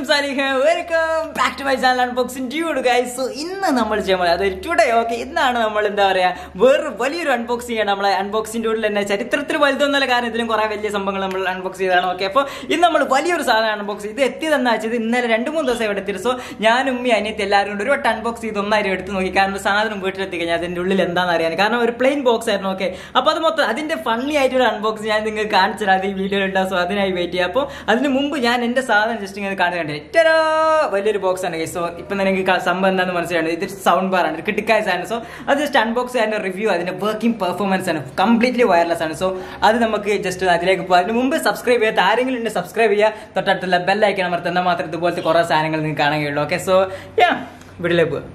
Welcome back to my channel Unboxing Dude, guys. So, ഇന്ന് നമ്മൾ ചെയ്യുമ്പോൾ അതായത് ടുഡേ ഓക്കെ ഇന്നാണ് നമ്മൾ എന്താ പറയാ വേറൊരു വലിയൊരു അൺബോക്സിംഗ് ആണ് നമ്മളെ അൺബോക്സിംഗ് ഡ്യൂഡിൽ തന്നെ ചരിത്രത്തിൽ വലുതൊന്നല്ല കാരണം ഇതിലും കുറെ വലിയ സംഭവങ്ങൾ നമ്മൾ അൺബോക്സ് ചെയ്തതാണ് ഓക്കെ അപ്പോൾ ഇന്ന് നമ്മൾ വലിയൊരു സാധനം അൺബോക്സ് ചെയ്ത് എത്തിയതെന്ന് വെച്ചത് ഇന്നലെ രണ്ട് മൂന്ന് ദിവസം ഇവിടെ എത്തിയത് സോ ഞാൻ ഉമ്മി അനിയത്തി എല്ലാവരും കൂടി ഒരു വട്ടം അൺബോക്സ് ചെയ്ത് ഒന്നായിരം എടുത്ത് നോക്കി. കാരണം ഒരു സാധനം വീട്ടിലെത്തി കഴിഞ്ഞാൽ അതിന്റെ ഉള്ളിൽ എന്താണെന്ന് അറിയാൻ. കാരണം ഒരു പ്ലെയിൻ ബോക്സ് ആയിരുന്നു ഓക്കെ അപ്പോൾ അത് മൊത്തം അതിന്റെ ഫണ്ണി ആയിട്ടൊരു അൺബോക്സ് ഞാൻ നിങ്ങൾക്ക് കാണിച്ചു തരാം അത് ഈ വീഡിയോ ഉണ്ടാകും സോ അതിനായി വെയിറ്റ് ചെയ്യാം. അപ്പോൾ അതിന് മുമ്പ് ഞാൻ എന്റെ സാധനം ജസ്റ്റ് ഇങ്ങനെ ഏറ്റവും വലിയൊരു ബോക്സ് ആണ് സോ ഇപ്പൊ തന്നെ എനിക്ക് സംഭവം എന്താണെന്ന് മനസ്സിലാണ് ഇത് സൗണ്ട് ബാർ ആണ്. കിട്ടിക്കായ സാധനം. സോ അത് ജസ്റ്റ് അൺബോക്സ് ചെയ്യാൻ റിവ്യൂ അതിന്റെ വർക്കിംഗ് പെർഫോമൻസ് ആണ്. കംപ്ലീറ്റ്ലി വയർലെസ് ആണ്. സോ അത് നമുക്ക് ജസ്റ്റ് അതിലേക്ക് പോകാം. അതിന് മുമ്പ് സബ്സ്ക്രൈബ് ചെയ്യാത്ത ആരെങ്കിലും ഉണ്ട് സബ്സ്ക്രൈബ് ചെയ്യുക. തൊട്ടടുത്തുള്ള ബെല്ലൈക്കണം അമർത്തുന്ന മാത്രം ഇതുപോലത്തെ കുറേ സാധനങ്ങൾ നിങ്ങൾക്ക് കാണുകയുള്ളൂ ഓക്കെ സോ യാ വീട്ടിലേക്ക് പോവാം.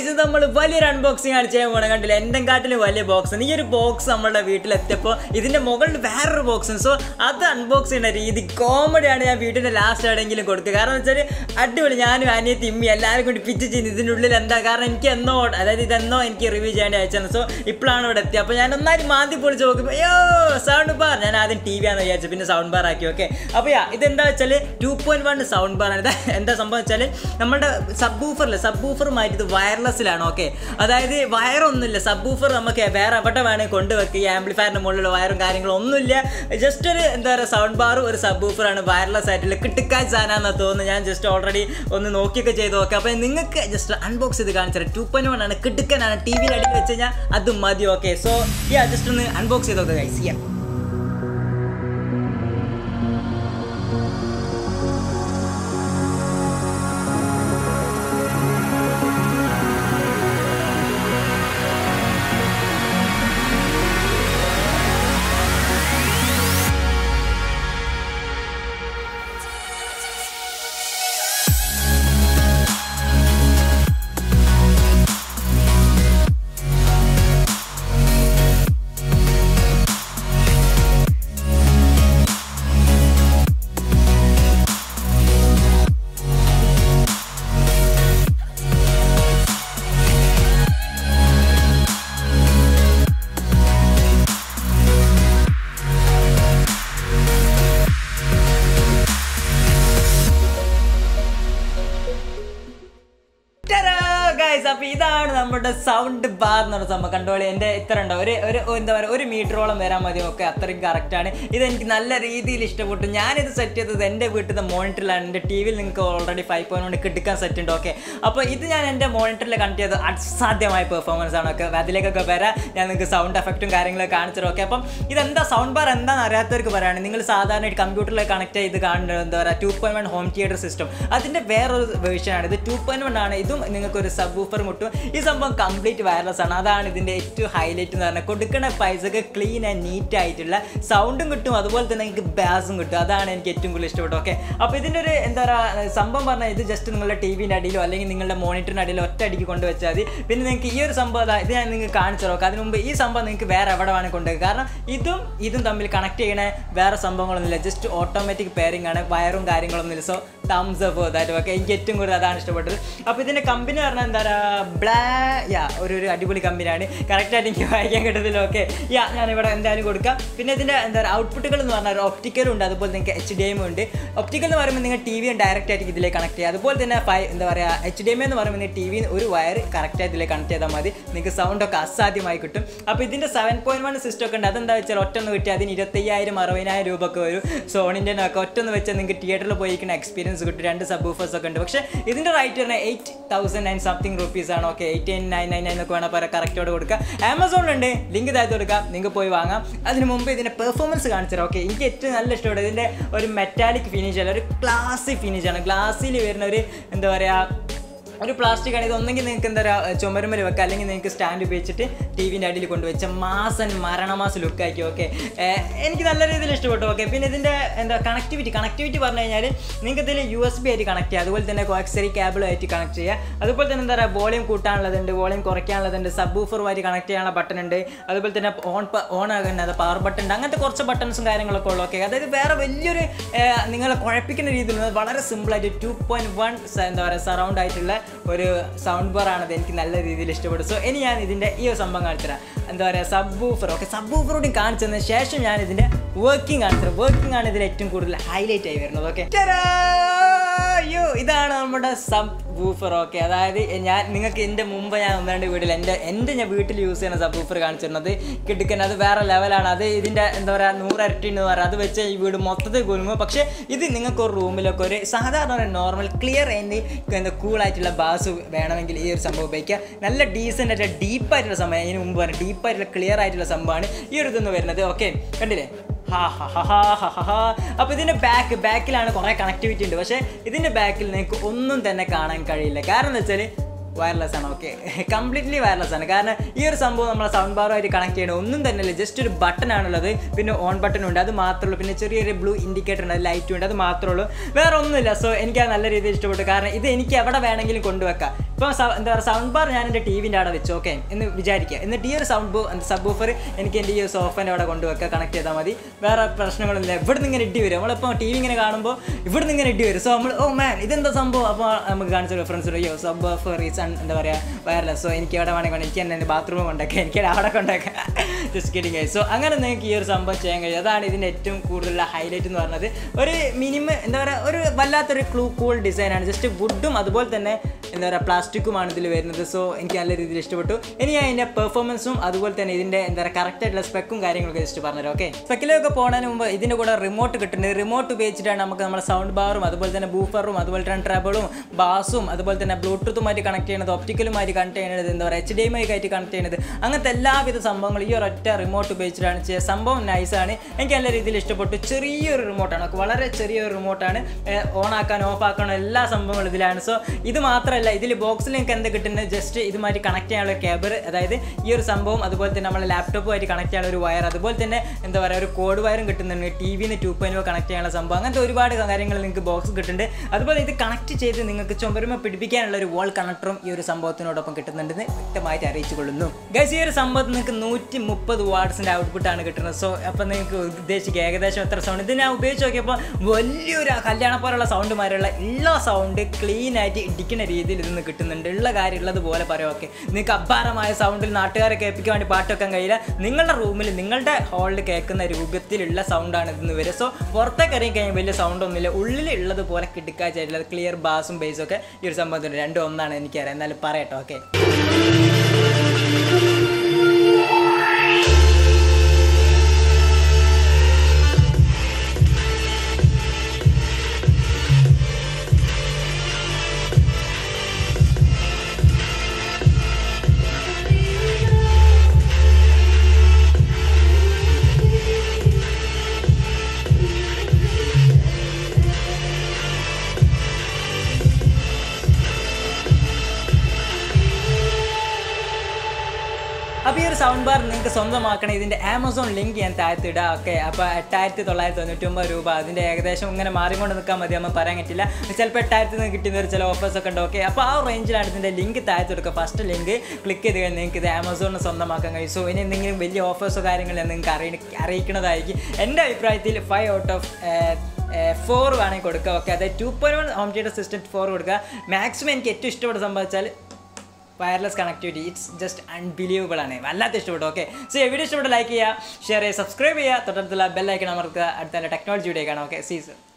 ഇത് നമ്മൾ വലിയൊരു അൺബോക്സിംഗ് ആണ് ചെയ്യാൻ പോകണം കണ്ടില്ല? എന്റെ കാട്ടിലും വലിയ ബോക്സ് ഈ ഒരു ബോക്സ് നമ്മളുടെ വീട്ടിലെത്തിയപ്പോൾ ഇതിന്റെ മുകളിൽ വേറൊരു ബോക്സ് സോ അത് അൺബോക്സ് ചെയ്യുന്ന രീതി കോമഡിയാണ് ഞാൻ വീട്ടിന്റെ ലാസ്റ്റ് എവിടെയെങ്കിലും കൊടുക്കുക. കാരണം വെച്ചാൽ അടിപൊളി. ഞാനും അനിയത്തി ഇമ്മി എല്ലാവരും കൂടി പിച്ച് ചെയ്യുന്നു ഇതിന്റെ ഉള്ളിൽ എന്താ? കാരണം എനിക്ക് എന്നോ അതായത് ഇതെന്നോ എനിക്ക് റിവ്യൂ ചെയ്യേണ്ടി അയച്ചാണ് സോ ഇപ്പോഴാണ് ഇവിടെ എത്തിയത്. അപ്പോൾ ഞാൻ ഒന്നായി മാന്തി പൊളിച്ച് നോക്കുമ്പോൾ അയ്യോ സൗണ്ട് ബാർ ഞാൻ ആദ്യം ടി വി ആണെന്ന് വിചാരിച്ചു. പിന്നെ സൗണ്ട് ബാർ ആക്കി. ഓക്കെ അപ്പോൾ യാ ഇതെന്താ വെച്ചാൽ two point one sound bar ആണ്. എന്താ സംഭവം വെച്ചാൽ നമ്മുടെ സബ് ബൂഫറിൽ സബ് ബൂഫർ മാറ്റി ഇത് വയർലെസ്സിലാണ് ഓക്കെ അതായത് വയറൊന്നുമില്ല. സബ് ബൂഫർ നമുക്ക് വേറെ എവിടെ വേണമെങ്കിൽ കൊണ്ടുവെക്കുക ഈ ആംപ്ലിഫയറിന്റെ മുകളിലുള്ള വയറും കാര്യങ്ങളും ഒന്നുമില്ല. ജസ്റ്റ് ഒരു എന്താ പറയുക സൗണ്ട് ബാറും ഒരു സബ് ബൂഫറാണ് വയർലെസ് ആയിട്ടുള്ള കിട്ടിക്കാൻ സാധനമാണെന്ന് തോന്നുന്നു. ഞാൻ ജസ്റ്റ് ഓൾറെഡി ഒന്ന് നോക്കിയൊക്കെ ചെയ്ത് നോക്കാം. അപ്പോൾ നിങ്ങൾക്ക് ജസ്റ്റ് അൺബോക്സ് ചെയ്ത് കാണിച്ചത് ടു പോയിന്റ് വൺ ആണ്. കിട്ടിക്കാനാണ് ടി വിയിൽ അടിച്ച് വെച്ച് കഴിഞ്ഞാൽ അതും മതി ഓക്കെ സോ യാ ജസ്റ്റ് ഒന്ന് അൺബോക്സ് ചെയ്ത് നോക്കുക ഗൈസ് യാ അപ്പൊ ഇതാണ് നമ്മുടെ സൗണ്ട് ബാർ എന്ന് പറഞ്ഞ സംഭവം. കണ്ടോളി എന്റെ ഇത്ര ഉണ്ടോ? ഒരു ഒരു എന്താ പറയുക ഒരു മീറ്ററോളം വരാൻ മതി. ഒക്കെ അത്രയും ഇത് എനിക്ക് നല്ല രീതിയിൽ ഇഷ്ടപ്പെട്ടു. ഞാനിത് സെറ്റ് ചെയ്തത് എന്റെ വീട്ടിലത്തെ മോണിറ്ററിലാണ്. എന്റെ ടി വിയിൽ നിങ്ങൾക്ക് ഓൾറെഡി ഫൈവ് പോയിന്റ് കൊണ്ട് കിട്ടിക്കാൻ സെറ്റ് ഉണ്ട്. ഓക്കെ അപ്പോൾ ഇത് ഞാൻ എന്റെ മോണിറ്ററിൽ കണക്ട് ചെയ്തത് അസാധ്യമായ പെർഫോമൻസ് ആണ്. ഒക്കെ അതിലേക്കൊക്കെ വരാം. ഞാൻ നിങ്ങൾക്ക് സൗണ്ട് എഫക്റ്റും കാര്യങ്ങളൊക്കെ കാണിച്ചു ഓക്കെ അപ്പം ഇതെന്താ സൗണ്ട് ബാർ എന്താണെന്ന് അറിയാത്തവർക്ക് പറയുകയാണ് നിങ്ങൾ സാധാരണ കമ്പ്യൂട്ടറിൽ കണക്ട് ചെയ്ത് കാണുന്നത് എന്താ പറയുക two point one home theatre system അതിന്റെ വേറൊരു വേർഷൻ ആണ്. ഇത് ടു പോയിന്റ് വൺ ആണ്. ഇതും നിങ്ങൾക്ക് ഒരു സബ് ഊഫർ മുട്ടും. ഈ സംഭവം കംപ്ലീറ്റ് വയർലെസ് ആണ്. അതാണ് ഇതിന്റെ ഏറ്റവും ഹൈലൈറ്റ് എന്ന് പറഞ്ഞാൽ കൊടുക്കുന്ന പൈസക്ക് ക്ലീൻ ആൻഡ് നീറ്റ് ആയിട്ടുള്ള സൗണ്ടും കിട്ടും. അതുപോലെ തന്നെ എനിക്ക് ബാസും കിട്ടും. അതാണ് എനിക്ക് ഏറ്റവും കൂടുതൽ ഇഷ്ടപ്പെട്ടത്. ഓക്കെ അപ്പോൾ ഇതിന്റെ ഒരു എന്താ പറയുക സംഭവം പറഞ്ഞാൽ ഇത് ജസ്റ്റ് നിങ്ങളുടെ ടി വിന്റെ അടിയിലോ അല്ലെങ്കിൽ നിങ്ങളുടെ മോണിറ്ററിന്റെ അടിയിലോ ഒറ്റ അടിക്ക് കൊണ്ടുവച്ചാൽ മതി. പിന്നെ നിങ്ങൾക്ക് ഈ ഒരു സംഭവം ഇത് ഞാൻ നിങ്ങൾക്ക് കാണിച്ചു നോക്കാം അതിന് മുമ്പ് ഈ സംഭവം നിങ്ങൾക്ക് വേറെ എവിടെ വേണമെങ്കിൽ കൊണ്ടുപോകുക കാരണം ഇതും ഇതും തമ്മിൽ കണക്ട് ചെയ്യണ വേറെ സംഭവങ്ങളൊന്നുമില്ല. ജസ്റ്റ് ഓട്ടോമാറ്റിക് പെയറിംഗ് ആണ്. വയറും കാര്യങ്ങളൊന്നുമില്ല. സോ തംസ് അപ്പ് ഇതായിട്ട് ഓക്കെ എനിക്ക് ഏറ്റവും കൂടുതൽ അതാണ് ഇഷ്ടപ്പെട്ടത്. അപ്പോൾ ഇതിന്റെ കമ്പനി പറഞ്ഞാൽ എന്താ പറയുക ബ്ലാ യാ ഒരു ഒരു അടിപൊളി കമ്പനിയാണ്. കറക്റ്റായിട്ട് എനിക്ക് വായിക്കാൻ കിട്ടത്തില്ല ഓക്കെ യാ ഞാനിവിടെ എന്തായാലും കൊടുക്കാം. പിന്നെ ഇതിന്റെ എന്താ പറയുക ഔട്ട്പുട്ടുകൾ എന്ന് പറഞ്ഞാൽ ഒപ്റ്റിക്കലും ഉണ്ട് അതുപോലെ നിങ്ങൾക്ക് എച്ച് ഡി എം ഉണ്ട്. ഒപ്റ്റിക്കൽ എന്ന് പറയുമ്പോൾ നിങ്ങൾ ടി വിയും ഡയറക്റ്റ് ആയിട്ട് ഇതിലേക്ക് കണക്ട് ചെയ്യുക അതുപോലെ തന്നെ ഫൈ എന്താ പറയുക എച്ച് ഡി എം എന്ന് പറയുമ്പോൾ ടി വിയിൽ ഒരു വയർ കറക്റ്റ് ഇതിലേക്ക് കണക്ട് ചെയ്താൽ മതി. നിങ്ങൾക്ക് സൗണ്ട് ഒക്കെ അസാധ്യമായി കിട്ടും. അപ്പോൾ ഇതിന്റെ സെവൻ പോയിന്റ് വൺ സിസ്റ്റം ഒക്കെ ഉണ്ട്. അതെന്താ വെച്ചാൽ ഒറ്റൊന്ന് കിട്ടി അതിന് ഇരുപത്തയ്യായിരം അറുപതിനായിരം രൂപ ഒക്കെ വരും. സോണിന്റെ ഒക്കെ ഒറ്റൊന്ന് വെച്ചാൽ നിങ്ങൾക്ക് തിയേറ്ററിൽ പോയിരിക്കുന്ന എക്സ്പീരിയൻസ് കിട്ടും. രണ്ട് സബ് ഓഫേഴ്സ് ഒക്കെ ഉണ്ട്. പക്ഷേ ഇതിന്റെ റൈറ്റ് പറഞ്ഞാൽ eight thousand and something rupees ആണ്? Okay eight nine nine nine എന്നൊക്കെ വേണം പറയാം കറക്റ്റോട് കൊടുക്കുക ആമസോണിലുണ്ട്. ലിങ്ക് താഴ്ത്തി കൊടുക്കാം. നിങ്ങൾക്ക് പോയി വാങ്ങാം. അതിന് മുമ്പ് ഇതിന്റെ പെർഫോമൻസ് കാണിച്ചു ഓക്കെ എനിക്ക് ഏറ്റവും നല്ല ഇഷ്ടമുണ്ട് ഇതിന്റെ ഒരു മെറ്റാലിക് ഫിനിഷ് അല്ല ഒരു ക്ലാസി ഫിനിഷ് ആണ്. ഗ്ലാസ്സിൽ വരുന്ന ഒരു എന്താ പറയുക ഒരു പ്ലാസ്റ്റിക് ആണ്. ഇത് ഒന്നെങ്കിൽ നിങ്ങൾക്ക് എന്താ പറയുക ചുമരുമൽ അല്ലെങ്കിൽ നിങ്ങൾക്ക് സ്റ്റാൻഡ് ഉപയോഗിച്ചിട്ട് ടി വിന്റെ അടിയിൽ കൊണ്ടുവച്ച മാസൻ മരണമാസ ലുക്കാക്കി ഓക്കെ എനിക്ക് നല്ല രീതിയിൽ ഇഷ്ടപ്പെട്ടു ഓക്കെ പിന്നെ ഇതിന്റെ എന്താ കണക്ടിവിറ്റി കണക്ടിവിറ്റി പറഞ്ഞു കഴിഞ്ഞാൽ നിങ്ങൾക്ക് ഇതിൽ യു എസ് ബി ആയിട്ട് കണക്ട് ചെയ്യുക അതുപോലെ തന്നെ കോക്സറി കേബിളായിട്ട് കണക്ട് ചെയ്യുക അതുപോലെ തന്നെ എന്താ പറയുക വോളിയം കൂട്ടാനുള്ളതുണ്ട് വോളിയം കുറയ്ക്കാനുള്ളതുണ്ട് സബ് ഊഫറുമായിട്ട് കണക്ട് ചെയ്യാനുള്ള ബട്ടൺ ഉണ്ട്. അതുപോലെ തന്നെ ഓൺ ഓൺ ആകുന്നത് പവർ ബട്ടൺ ഉണ്ട്. അങ്ങനത്തെ കുറച്ച് ബട്ടൺസും കാര്യങ്ങളൊക്കെ ഉള്ളു ഓക്കെ അതായത് വേറെ വലിയൊരു നിങ്ങളെ കുഴപ്പിക്കുന്ന രീതിയിൽ വളരെ സിമ്പിളായിട്ട് ടു പോയിന്റ് വൺ എന്താ പറയുക സറൗണ്ട് ആയിട്ടുള്ള ഒരു സൗണ്ട് ബാർ ആണത് എനിക്ക് നല്ല രീതിയിൽ ഇഷ്ടപ്പെട്ടു. സോ ഇനി ഞാൻ ഇതിന്റെ ഈ ഒരു സംഭവം കാണിച്ചുതരാം എന്താ പറയുക സബ് ഊഫർ ഓക്കെ സബ് ഊഫറോടും കാണിച്ചതിന് ശേഷം ഞാൻ ഇതിന്റെ വർക്കിംഗ് ആണ് വർക്കിംഗ് ആണ് ഇതിൽ ഏറ്റവും കൂടുതൽ ഹൈലൈറ്റ് ആയി വരുന്നത്. ഓക്കെ അയ്യോ ഇതാണ് നമ്മുടെ സബ് വൂഫർ ഓക്കെ അതായത് ഞാൻ നിങ്ങൾക്ക് എന്റെ മുമ്പ് ഞാൻ ഒന്നാണ്ട് വീട്ടിൽ എന്റെ എന്റെ ഞാൻ വീട്ടിൽ യൂസ് ചെയ്യുന്ന സബ് വൂഫർ കാണിച്ചിരുന്നത് കിടക്കുന്ന അത് വേറെ ലെവലാണ് അത് ഇതിന്റെ എന്താ പറയുക നൂറരട്ടി എന്ന് പറയുക അത് വെച്ച് ഈ വീട് മൊത്തത്തിൽ കുലുങ്ങും. പക്ഷേ ഇത് നിങ്ങൾക്ക് ഒരു റൂമിലൊക്കെ ഒരു സാധാരണ ഒരു നോർമൽ ക്ലിയർ ആൻഡ് എന്താ കൂളായിട്ടുള്ള ബാസ് വേണമെങ്കിൽ ഈ ഒരു സംഭവം ഉപയോഗിക്കുക നല്ല ഡീസന്റ് ആയിട്ടുള്ള ഡീപ്പായിട്ടുള്ള സംഭവം അതിന് മുമ്പ് പറഞ്ഞ ഡീപ്പായിട്ടുള്ള ക്ലിയർ ആയിട്ടുള്ള സംഭവമാണ് ഈ ഒരു ഇതെന്ന് വരുന്നത്. ഓക്കെ കണ്ടില്ലേ? അപ്പോൾ ഇതിന്റെ ബാക്ക് ബാക്കിലാണ് കുറേ കണക്ടിവിറ്റി ഉണ്ട്. പക്ഷേ ഇതിന്റെ ബാക്കിൽ നിങ്ങൾക്ക് ഒന്നും തന്നെ കാണാൻ കഴിയില്ല. കാരണം എന്താ വെച്ചാൽ വയർലെസ് ആണ്. ഓക്കെ കംപ്ലീറ്റ്ലി വയർലെസ് ആണ്. കാരണം ഈ ഒരു സംഭവം നമ്മളെ സൗണ്ട് ബാറുമായിട്ട് കണക്ട് ചെയ്യണം ഒന്നും തന്നെ ഇല്ല ജസ്റ്റ് ഒരു ബട്ടൺ ആണുള്ളത്. പിന്നെ ഓൺ ബട്ടൺ ഉണ്ട്. അത് മാത്രമേ ഉള്ളൂ. പിന്നെ ചെറിയൊരു ബ്ലൂ ഇൻഡിക്കേറ്റർ ഉണ്ട്. ലൈറ്റും ഉണ്ട്. അത് മാത്രമേ ഉള്ളൂ. വേറെ ഒന്നുമില്ല. സോ എനിക്ക് അത് നല്ല രീതിയിൽ ഇഷ്ടപ്പെട്ടു. കാരണം ഇത് എനിക്ക് എവിടെ വേണമെങ്കിലും കൊണ്ടുവെക്കാം. ഇപ്പോൾ എന്താ പറയുക സൗണ്ട് ബാർ ഞാൻ എന്റെ ടി വിന്റെ അവിടെ വെച്ചു. ഓക്കെ എന്ന് വിചാരിക്കുക. എന്നിട്ട് ഈ ഒരു സൗണ്ട് ബോ സബ് ഓഫർ എനിക്ക് എന്റെ ഈ സോഫേന്റെ അവിടെ കൊണ്ടുവെക്കുക. കണക്ട് ചെയ്താൽ മതി. വേറെ പ്രശ്നങ്ങളൊന്നുമില്ല ഇവിടെ നിന്ന് ഇങ്ങനെ ഇടി വരും. നമ്മളിപ്പോൾ ടി വി ഇങ്ങനെ കാണുമ്പോൾ ഇവിടെ നിന്ന് ഇങ്ങനെ ഇടി വരും. സോ നമ്മൾ ഓ മാൻ ഇതെന്താ സംഭവം? അപ്പോൾ നമുക്ക് കാണിച്ച റെഫറൻസ് അയ്യോ സബ് ഓഫർ ഈസ് എന്താ പറയുക വയർലെസ് സോ എനിക്ക് എവിടെ വേണമെങ്കിൽ എനിക്ക് തന്നെ ബാത്റൂമിൽ കൊണ്ടൊക്കെ എനിക്ക് അവിടെ കൊണ്ടൊക്കെ ജസ്റ്റ് ആയി സോ അങ്ങനെ നിങ്ങൾക്ക് ഈ ഒരു സംഭവം ചെയ്യാൻ കഴിയും. അതാണ് ഇതിന്റെ ഏറ്റവും കൂടുതലുള്ള ഹൈലൈറ്റ് എന്ന് പറഞ്ഞത്. ഒരു മിനിമം എന്താ പറയുക ഒരു വല്ലാത്തൊരു ക്ലൂ കൂൾ ഡിസൈനാണ് ജസ്റ്റ് വുഡും അതുപോലെ തന്നെ എന്താ പറയുക പ്ലാസ്റ്റിക്കുമാണ് ഇതിൽ വരുന്നത്. സോ എനിക്ക് നല്ല രീതിയിൽ ഇഷ്ടപ്പെട്ടു. ഇനി ഞാൻ ഇതിന്റെ പെർഫോമൻസും അതുപോലെ തന്നെ ഇതിന്റെ എന്താ പറയുക കറക്റ്റ് ആയിട്ടുള്ള സ്പെക്കും കാര്യങ്ങളൊക്കെ ജസ്റ്റ് പറഞ്ഞുതരാം ഓക്കെ സ്പെക്കിലൊക്കെ പോകുന്നതിന് മുമ്പ് ഇതിന്റെ കൂടെ റിമോട്ട് കിട്ടുന്നത്. റിമോട്ട് ഉപയോഗിച്ചിട്ടാണ് നമുക്ക് നമ്മുടെ സൗണ്ട് ബാറും അതുപോലെ തന്നെ ബൂഫറും അതുപോലെ തന്നെ ട്രബിളും ബാസും അതുപോലെ തന്നെ ബ്ലൂടൂത്തുമായിട്ട് കണക്ട് ചെയ്യുന്നത് ഒപ്റ്റിക്കലുമായിട്ട് കണക്ട് ചെയ്യുന്നത് എന്താ പറയുക എച്ച് ഡി എം ഐ ആയിട്ട് കണക്ട് ചെയ്യുന്നത് അങ്ങനത്തെ എല്ലാവിധ സംഭവങ്ങളും ഈ ഒരൊറ്റ റിമോട്ട് ഉപയോഗിച്ചിട്ടാണ് ചെയ്യുക സംഭവം നൈസാണ് എനിക്ക് നല്ല രീതിയിൽ ഇഷ്ടപ്പെട്ടു. ചെറിയൊരു റിമോട്ടാണ് വളരെ ചെറിയൊരു റിമോട്ടാണ് ഓൺ ആക്കാൻ ഓഫ് ആക്കാനോ എല്ലാ സംഭവങ്ങളും ഇതിലാണ്. സോ ഇത് മാത്രമല്ല ഇതിൽ ബോക്സിൽ നിങ്ങൾക്ക് എന്ത് കിട്ടുന്നത്? ജസ്റ്റ് ഇതുമായിട്ട് കണക്ട് ചെയ്യാനുള്ള കേബിൾ അതായത് ഈ ഒരു സംഭവം അതുപോലെ തന്നെ നമ്മളെ ലാപ്ടോപ്പുമായിട്ട് കണക്ട് ചെയ്യാനുള്ള ഒരു വയർ അതുപോലെ തന്നെ എന്താ പറയുക ഒരു കോഡ് വയറും കിട്ടുന്നുണ്ട്. ടി വിന്ന് ടു പോയിന്റ് കണക്ട് ചെയ്യാനുള്ള സംഭവം. അങ്ങനത്തെ ഒരുപാട് കാര്യങ്ങൾ നിങ്ങൾക്ക് ബോക്സ് കിട്ടുന്നുണ്ട്. അതുപോലെ ഇത് കണക്ട് ചെയ്ത് നിങ്ങൾക്ക് ചുമരുമ പിടിപ്പിക്കാനുള്ള ഒരു വോൾ കണക്ടറും ഈ ഒരു സംഭവത്തിനോടൊപ്പം കിട്ടുന്നുണ്ടെന്ന് വ്യക്തമായിട്ട് അറിയിച്ചു കൊള്ളുന്നു ഗൈസ് ഈ ഒരു സംഭവത്തിൽ നിങ്ങൾക്ക് നൂറ്റി മുപ്പത് വാട്സിന്റെ ഔട്ട്പുട്ടാണ് കിട്ടുന്നത്. സോ അപ്പം നിങ്ങൾക്ക് ഉദ്ദേശിക്കുക ഏകദേശം എത്ര സൗണ്ട് ഇത് ഞാൻ ഉപയോഗിച്ച് നോക്കിയപ്പോൾ വലിയൊരു കല്യാണ പോലുള്ള സൗണ്ട് മാരുള്ള എല്ലാ സൗണ്ട് ക്ലീൻ ആയിട്ട് ഇടിക്കുന്ന രീതിയിൽ ഇതിന്ന് കിട്ടുന്നുണ്ട്. ഉള്ള കാര്യം ഉള്ളതുപോലെ പറയാം? ഓക്കെ. നിങ്ങൾക്ക് അപാരമായ സൗണ്ടിൽ നാട്ടുകാരെ കേൾപ്പിക്കാൻ വേണ്ടി പാട്ട് വെക്കാൻ കഴിയില്ല. നിങ്ങളുടെ റൂമിൽ നിങ്ങളുടെ ഹാളിൽ കേൾക്കുന്ന രൂപത്തിലുള്ള സൗണ്ടാണ് ഇതിന്ന് വരിക. സോ പുറത്തേക്ക് ഇറങ്ങി കഴിഞ്ഞാൽ വലിയ സൗണ്ട് ഒന്നുമില്ല. ഉള്ളിൽ ഉള്ളതുപോലെ കിടക്കാച്ചായിട്ടുള്ള ക്ലിയർ ബാസും ബേസും ഒക്കെ ഈ ഒരു സംഭവത്തിന് രണ്ടും ഒന്നാണ് എനിക്കറിയാം. എന്നാലും പറയട്ടോ. ഓക്കെ. സൗണ്ട് ബാർ നിങ്ങൾക്ക് സ്വന്തമാക്കണം. ഇതിന്റെ ആമസോൺ ലിങ്ക് ഞാൻ താഴ്ത്തിടുക ഓക്കെ അപ്പോൾ എട്ടായിരത്തി തൊള്ളായിരത്തി തൊണ്ണൂറ്റി ഒമ്പത് രൂപ. അതിന്റെ ഏകദേശം ഇങ്ങനെ മാറിക്കൊണ്ട് നിൽക്കാൻ മതി. നമ്മൾ പറയാൻ പറ്റില്ല. ചിലപ്പോൾ എട്ടായിരത്തി നിന്ന് കിട്ടുന്ന ചില ഓഫേഴ്സ് ഒക്കെ ഉണ്ട്. ഓക്കെ അപ്പോൾ ആ റേഞ്ചിലാണ് ഇതിന്റെ ലിങ്ക് താഴ്ത്തി കൊടുക്കുക. ഫസ്റ്റ് ലിങ്ക് ക്ലിക്ക് ചെയ്ത് കഴിഞ്ഞാൽ നിങ്ങൾക്ക് ഇത് ആമസോണിന് സ്വന്തമാക്കാൻ കഴിയും. സോ ഇനി എന്തെങ്കിലും വലിയ ഓഫേഴ്സോ കാര്യങ്ങളോ നിങ്ങൾക്ക് അറിയി അറിയിക്കുന്നതായിരിക്കും. എന്റെ അഭിപ്രായത്തിൽ ഫൈവ് ഔട്ട് ഓഫ് ഫോർ വേണമെങ്കിൽ കൊടുക്കുക. ഓക്കെ അതായത് two point one home theatre system for കൊടുക്കുക. മാക്സിമം എനിക്ക് ഏറ്റവും ഇഷ്ടപ്പെട്ട സംഭവിച്ചാൽ wireless connectivity it's just unbelievable ആണ് വല്ലാത്ത ഇഷ്ടപ്പെട്ടു. ഓക്കെ സോ വീഡിയോ ഇഷ്ടപ്പെട്ട് ലൈക്ക് ചെയ്യുക ഷെയർ ചെയ്യുക സബ്സ്ക്രൈബ് ചെയ്യുക തൊട്ടടുത്തുള്ള ബെല്ലൈക്കൺ അമർത്തുക അടുത്ത ടെക്നോളജി വീഡിയോ കാണാം. ഓക്കെ സീസ്